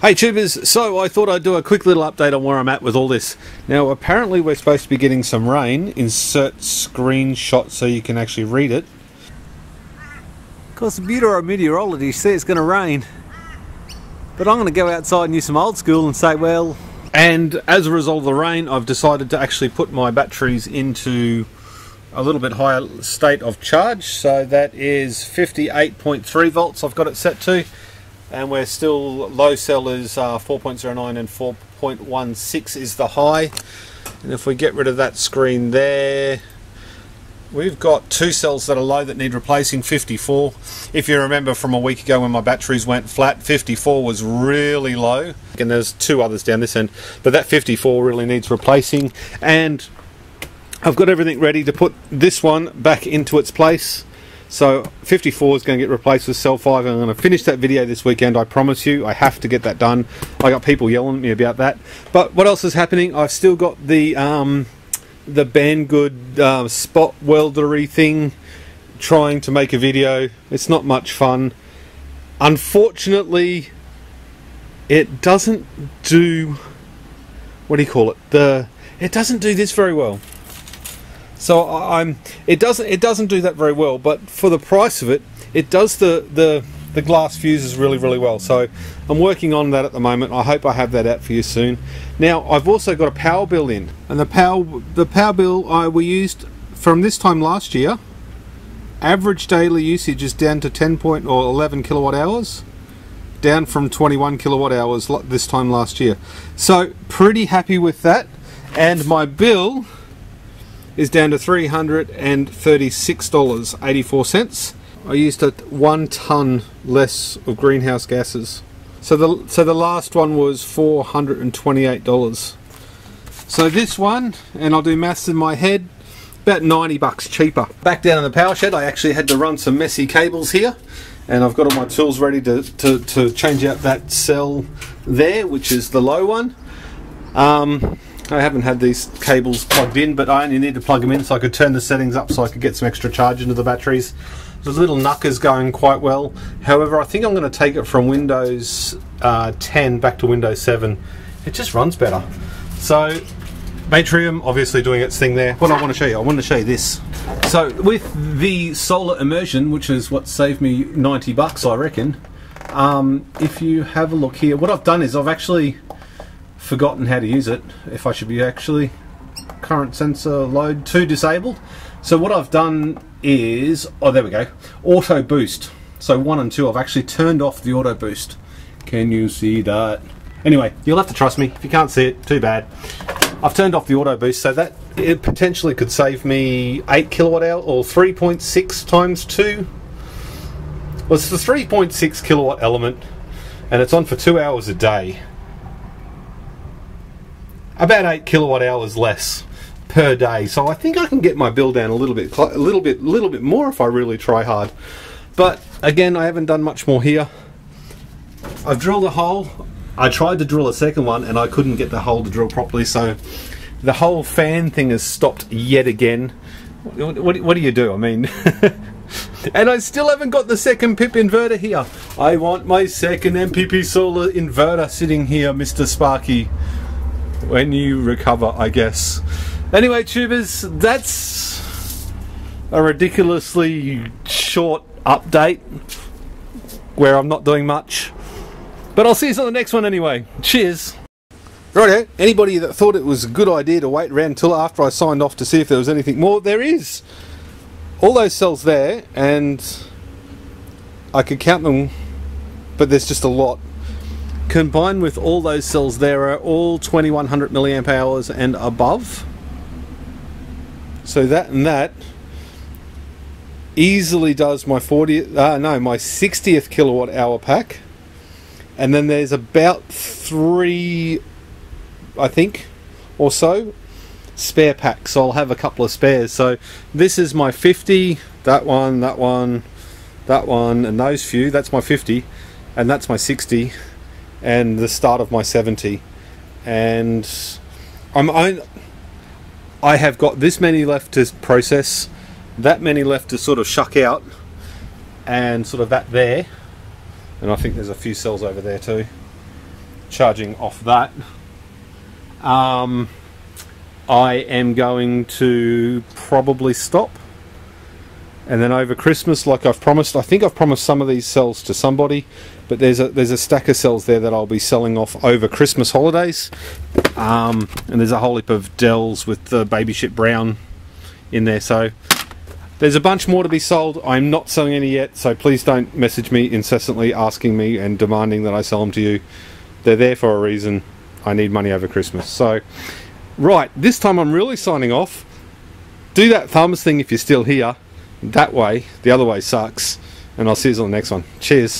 Hey tubers, so I thought I'd do a quick little update on where I'm at with all this. Now apparently we're supposed to be getting some rain. Insert screenshot so you can actually read it. Of course, the beauty of meteorology says it's going to rain. But I'm going to go outside and use some old school and say, well... And as a result of the rain, I've decided to actually put my batteries into a little bit higher state of charge. So that is 58.3 volts I've got it set to and we're still low cell is uh, 4.09 and 4.16 is the high. And if we get rid of that screen there we've got two cells that are low that need replacing 54 if you remember from a week ago when my batteries went flat 54 was really low. And there's two others down this end but that 54 really needs replacing. And I've got everything ready to put this one back into its place so 54 is going to get replaced with cell 5. I'm going to finish that video this weekend, I promise you. I have to get that done. I got people yelling at me about that. But what else is happening? I've still got the um, the Banggood uh, spot weldery thing trying to make a video. It's not much fun. Unfortunately, it doesn't do what do you call it? The it doesn't do this very well. So I'm. It doesn't. It doesn't do that very well. But for the price of it, it does the the the glass fuses really really well. So I'm working on that at the moment. I hope I have that out for you soon. Now I've also got a power bill in, and the power the power bill I we used from this time last year. Average daily usage is down to 10 point or 11 kilowatt hours down from 21 kilowatt hours this time last year. So pretty happy with that. And my bill is down to $336.84. I used a one ton less of greenhouse gases. So the so the last one was $428. So this one, and I'll do maths in my head, about 90 bucks cheaper. Back down in the power shed, I actually had to run some messy cables here and I've got all my tools ready to, to, to change out that cell there, which is the low one. Um, I haven't had these cables plugged in, but I only need to plug them in so I could turn the settings up so I could get some extra charge into the batteries. The little knuckers going quite well. However, I think I'm going to take it from Windows uh, 10 back to Windows 7. It just runs better. So, Batrium obviously doing its thing there. What I want to show you, I want to show you this. So, with the solar immersion, which is what saved me 90 bucks, I reckon. Um, if you have a look here, what I've done is I've actually forgotten how to use it if I should be actually current sensor load 2 disabled. So what I've done is oh there we go. Auto boost. So 1 and 2 I've actually turned off the auto boost. Can you see that? Anyway you'll have to trust me. If you can't see it too bad. I've turned off the auto boost so that it potentially could save me 8 kilowatt hour or 3.6 times 2 well it's the 3.6 kilowatt element and it's on for 2 hours a day about eight kilowatt hours less per day. So I think I can get my bill down a little bit, a little bit, little bit more if I really try hard. But again, I haven't done much more here. I've drilled a hole. I tried to drill a second one and I couldn't get the hole to drill properly. So the whole fan thing has stopped yet again. What, what, what do you do? I mean, and I still haven't got the second pip inverter here. I want my second MPP solar inverter sitting here, Mr. Sparky when you recover, I guess. Anyway, tubers, that's a ridiculously short update where I'm not doing much. But I'll see you on the next one anyway. Cheers. Righto, anybody that thought it was a good idea to wait around until after I signed off to see if there was anything more, there is. All those cells there, and I could count them, but there's just a lot combined with all those cells there are all 2100 milliamp hours and above. So that and that easily does my 40 uh, no my 60th kilowatt hour pack. And then there's about three I think or so spare packs. So I'll have a couple of spares. So this is my 50 that one that one that one and those few. That's my 50 and that's my 60 and the start of my 70 and I'm I, I have got this many left to process that many left to sort of shuck out and sort of that there and I think there's a few cells over there too charging off that. Um, I am going to probably stop. And then over Christmas, like I've promised, I think I've promised some of these cells to somebody, but there's a there's a stack of cells there that I'll be selling off over Christmas holidays. Um, and there's a whole heap of Dells with the baby ship brown in there. So there's a bunch more to be sold. I'm not selling any yet, so please don't message me incessantly asking me and demanding that I sell them to you. They're there for a reason. I need money over Christmas. So, right, this time I'm really signing off. Do that thumbs thing if you're still here. That way, the other way sucks. And I'll see you on the next one. Cheers.